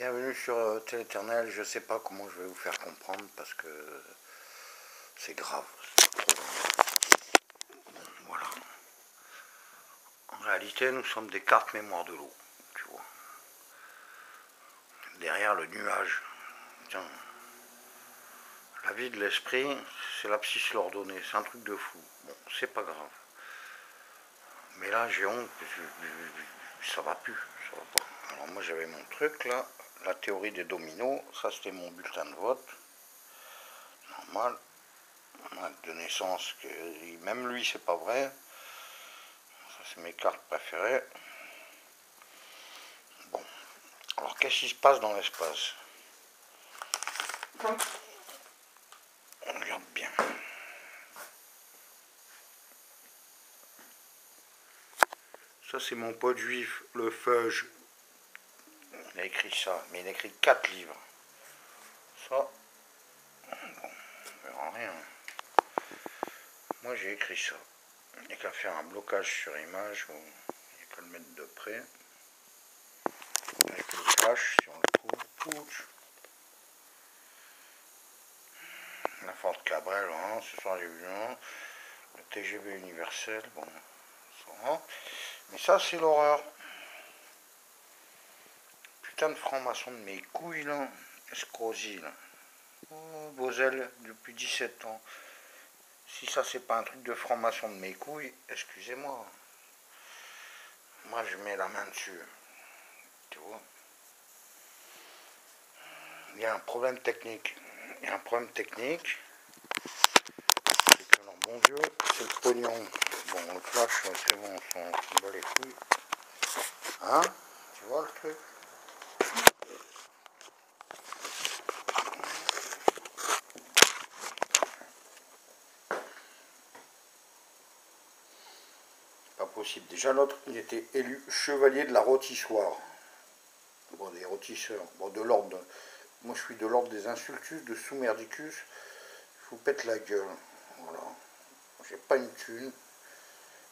Bienvenue sur euh, Téléternel. Je sais pas comment je vais vous faire comprendre parce que c'est grave. Voilà. En réalité, nous sommes des cartes mémoire de l'eau. Tu vois. Derrière le nuage. Tiens. La vie de l'esprit, c'est la psy l'ordonnée. C'est un truc de fou. Bon, c'est pas grave. Mais là, j'ai honte. ça va plus. Alors moi, j'avais mon truc là. La théorie des dominos. Ça, c'était mon bulletin de vote. Normal. De naissance. Que, même lui, c'est pas vrai. Ça, c'est mes cartes préférées. Bon. Alors, qu'est-ce qui se passe dans l'espace? On regarde bien. Ça, c'est mon pote juif, le Feuge. A écrit ça, mais il a écrit quatre livres. Ça, bon, on verra rien. Moi, j'ai écrit ça. Il n'y a qu'à faire un blocage sur image, il n'y a qu'à le mettre de près. Avec le flash, si on le trouve. La Ford Cabrel, hein, ce soir j'ai vu. Le TGV universel, bon, va. Mais ça, c'est l'horreur. Putain de franc-maçon de mes couilles, là. Escrosi, là. Oh, Bozel, depuis 17 ans. Si ça, c'est pas un truc de franc-maçon de mes couilles, excusez-moi. Moi, je mets la main dessus. Tu vois Il y a un problème technique. Il y a un problème technique. C'est que, bon Dieu, c'est le pognon. Bon, le flash, c'est bon, on s'en bat les couilles. Hein? Tu vois le truc? Déjà, l'autre, il était élu chevalier de la rôtissoire. Bon, des rôtisseurs. Bon, de l'ordre. Moi, je suis de l'ordre des insultus, de sous-merdicus. Je vous pète la gueule. Voilà. J'ai pas une thune.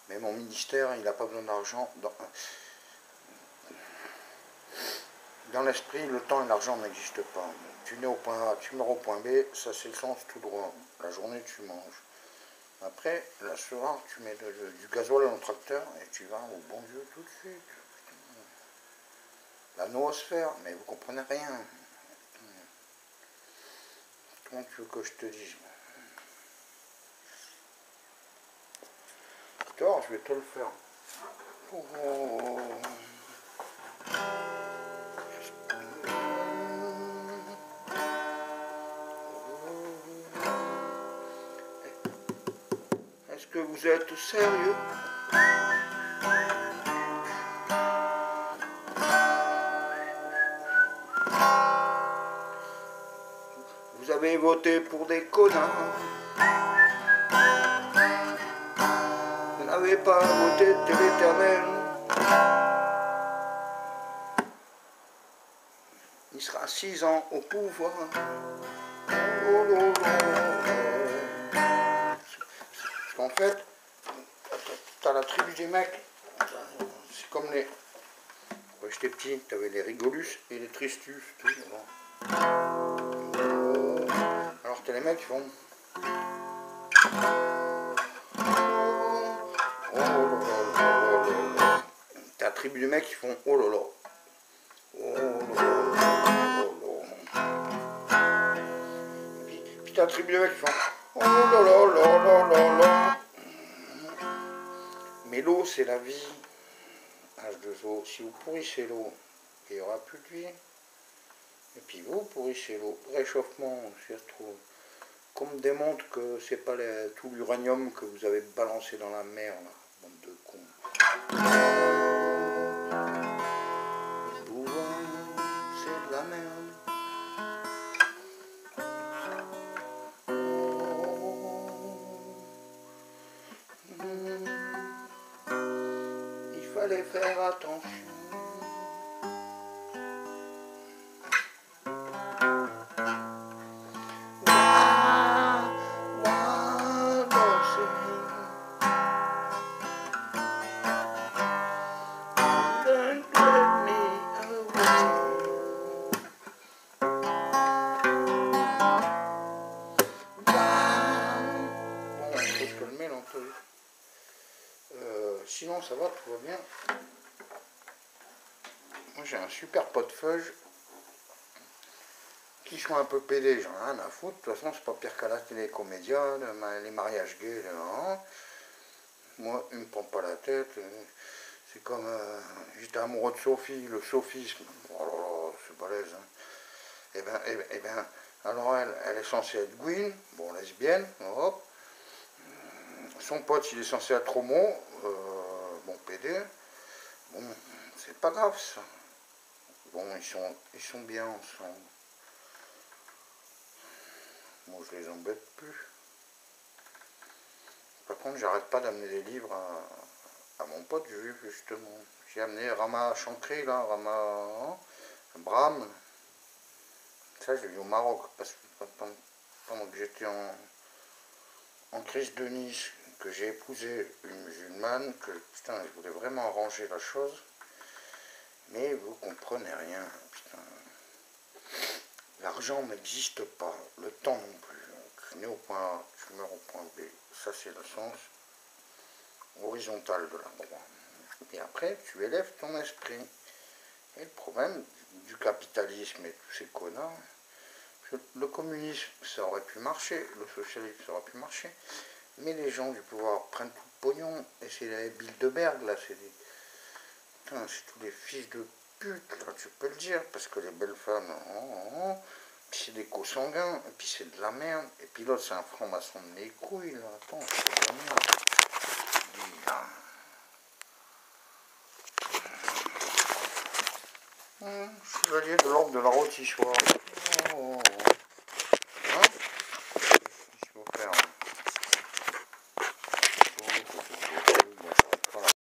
Mais mon ministère, il n'a pas besoin d'argent. Dans, dans l'esprit, le temps et l'argent n'existent pas. Tu nais au point A, tu meurs au point B, ça c'est le sens tout droit. La journée, tu manges. Après, la soir, tu mets du gasoil dans le tracteur et tu vas au bon Dieu tout de suite. La noosphère, mais vous comprenez rien. Comment tu veux que je te dise? D'accord, je vais te le faire. Oh. Que vous êtes sérieux Vous avez voté pour des connards. Vous n'avez pas voté de l'éternel. Il sera six ans au pouvoir. Oh là là. Tribu des mecs. C'est comme les. Quand j'étais petit, t'avais les rigolus et les tristus. Alors t'as les mecs qui font. Oh. T'as la tribu des mecs qui font oh là là. Oh oh puis, puis t'as la tribu des mecs qui font oh là là là là là là. Mais l'eau c'est la vie. H2O, si vous pourrissez l'eau, il n'y aura plus de vie. Et puis vous pourrissez l'eau. Réchauffement, s'y retrouve. Qu'on me démontre que c'est pas tout l'uranium que vous avez balancé dans la mer, là, bande de cons. C'est de la merde. Fallait faire attention. Ça va, tout va bien. Moi j'ai un super pot de feuilles qui sont un peu pédés, j'en ai rien à foutre. De toute façon, c'est pas pire qu'à la télé comédia, les mariages gays, là. Moi, il me prend pas la tête. C'est comme. Euh, j'étais amoureux de Sophie, le sophisme. Oh là là, c'est balèze. Hein. Eh bien, eh, eh ben, alors elle, elle est censée être Gwyn, bon, lesbienne, hop. Son pote, il est censé être homo, euh, bon, PD. Bon, c'est pas grave ça. Bon, ils sont, ils sont bien ensemble. Moi, je les embête plus. Par contre, j'arrête pas d'amener des livres à, mon pote vu justement. J'ai amené Rama Chancré, là, Rama hein. Ça, je l'ai lu au Maroc, parce que pendant que j'étais en, en crise de Nice, que j'ai épousé une musulmane, que putain, je voulais vraiment arranger la chose. Mais vous comprenez rien, putain. L'argent n'existe pas, le temps non plus. je nais au point A, je meurs au point B. Ça, c'est le sens horizontal de la croix. Et après, tu élèves ton esprit. Et le problème du capitalisme et tous ces connards, le communisme, ça aurait pu marcher, le socialisme, ça aurait pu marcher, mais les gens du pouvoir prennent tout le pognon, et c'est la Bilderberg, là, c'est des... c'est tous les fils de pute, là, tu peux le dire, parce que les belles femmes, oh, oh, oh, puis c'est des co-sanguins, et puis c'est de la merde, et puis l'autre, c'est un franc-maçon de mes couilles, là, attends, c'est de la merde. Hum, chevalier de l'ordre de la rôtissoire. Oh, oh, oh.